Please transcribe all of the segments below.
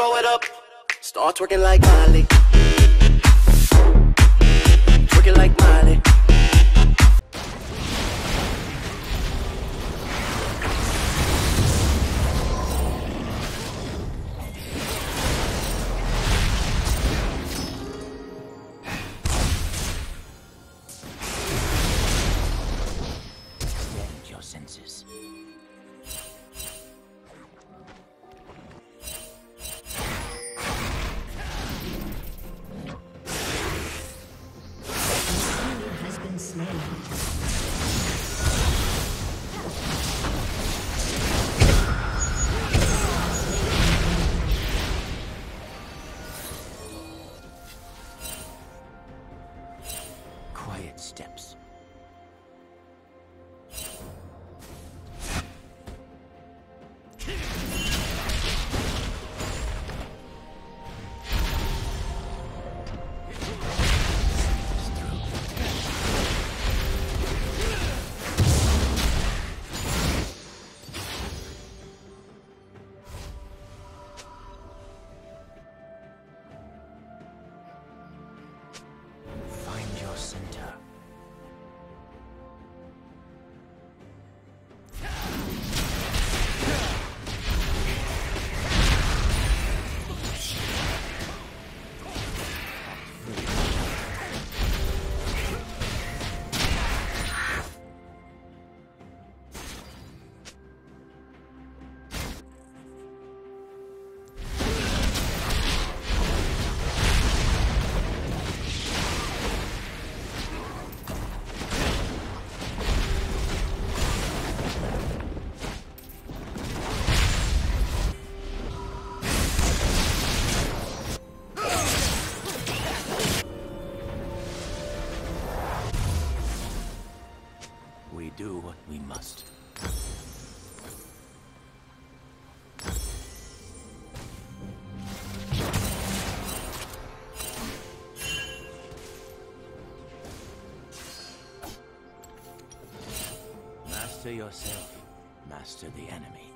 throw it up. Start twerking like Miley. Twerking like Miley. Master yourself, master the enemy.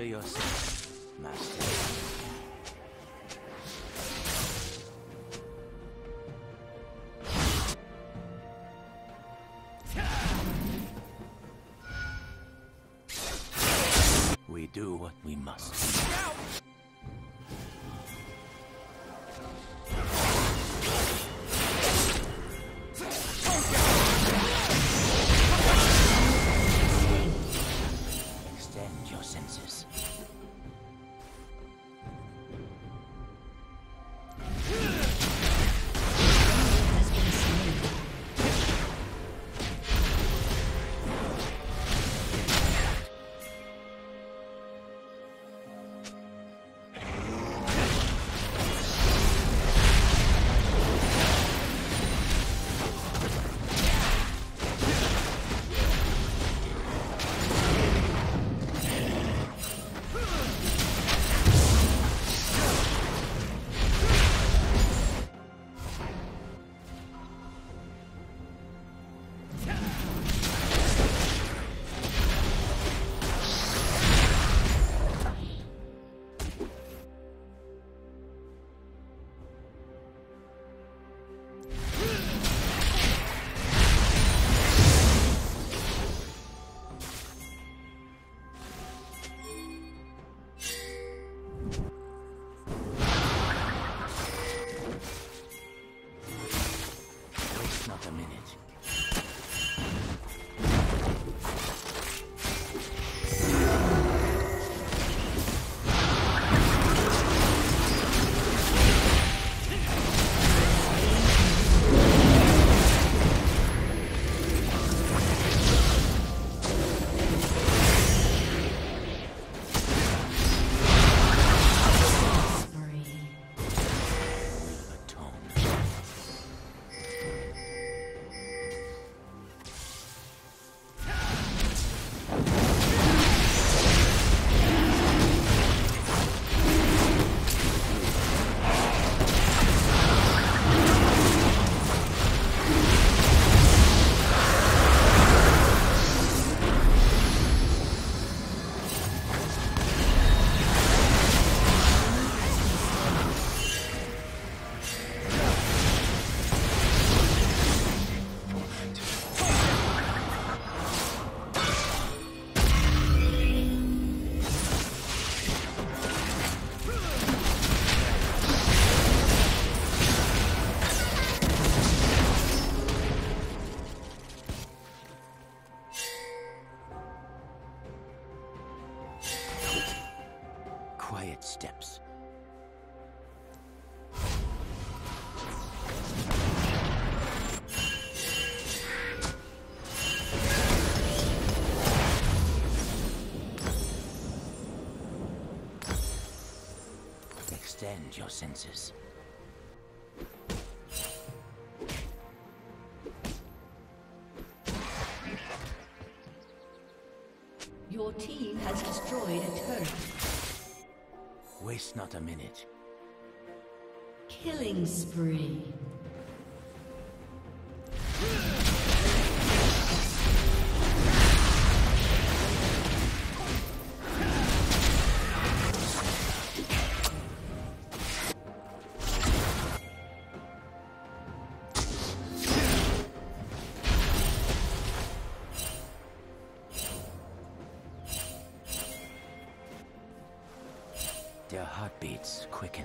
Master yourself, master. We do what we must. Extend your senses. Your team has destroyed a turret. Waste not a minute. Killing spree. Heartbeats quicken.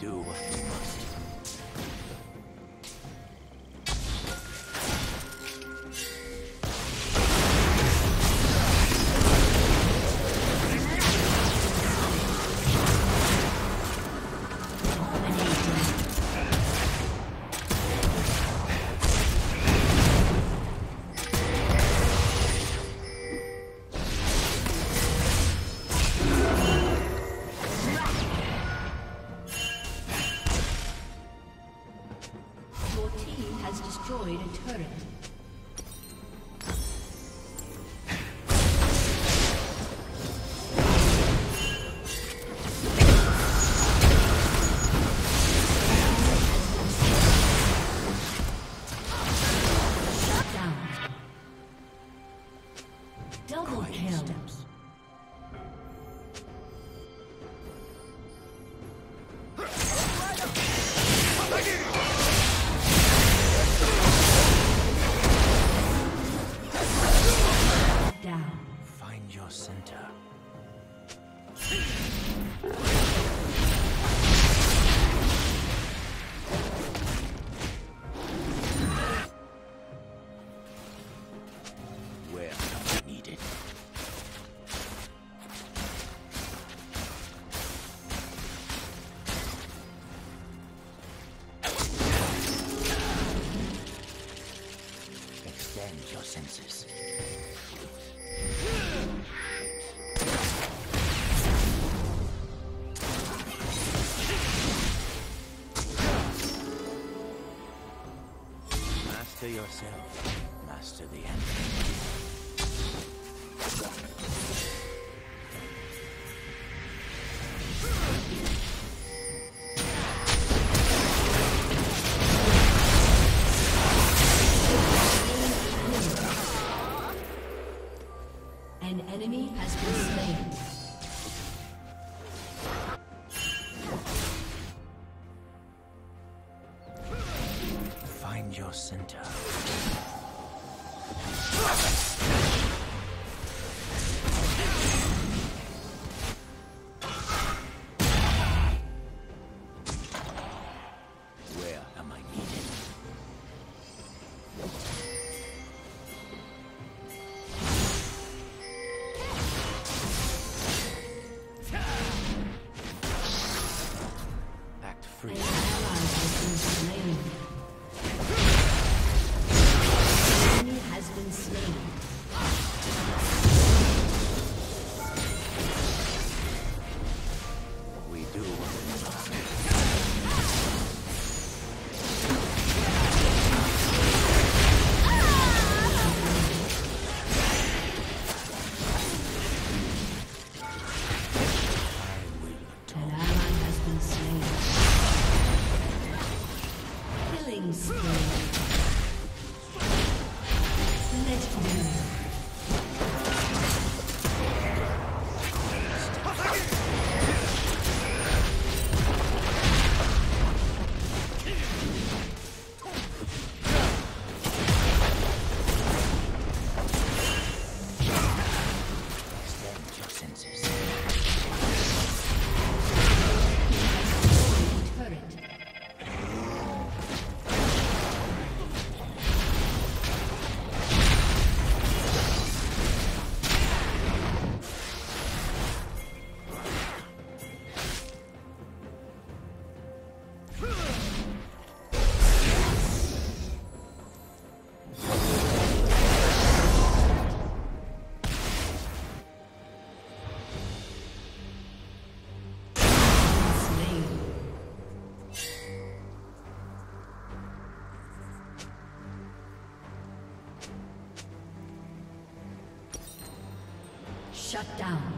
do. Yourself. Master the enemy. Your center. Shut down.